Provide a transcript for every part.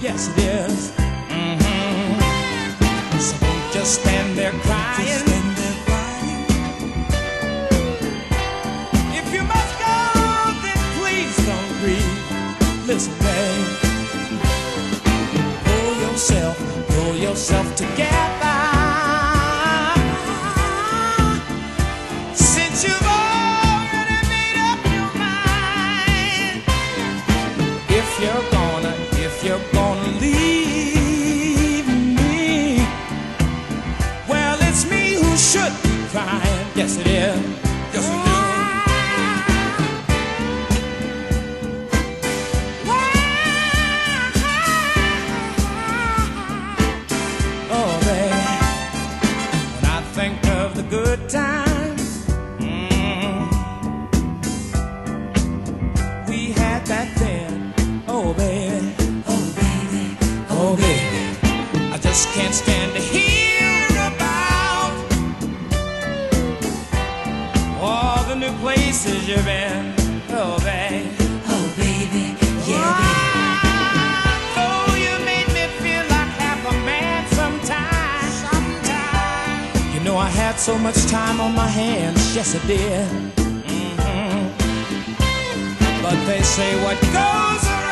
Yes, it is. Mhm. So don't just stand there crying. If you must go, then please don't grieve. Listen, babe. Pull yourself, pull yourself together. Should be crying. Yes, it is. Yes, it is. Oh, baby, when I think of the good times the places you've been. Oh, baby. Oh, baby, yeah, Oh, you made me feel like half a man sometimes. Sometimes. You know, I had so much time on my hands, yes, I did. Mhm. But they say what goes around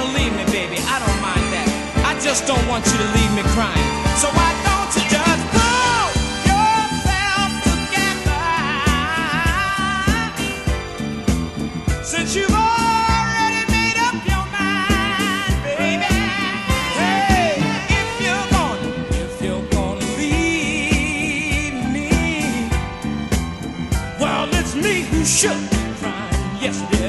gonna leave me, baby, I don't mind that. I just don't want you to leave me crying. So why don't you just pull yourself together? Since you've already made up your mind, baby. Hey, if you're gonna, if you're gonna leave me. Well, it's me who should be crying. Yes.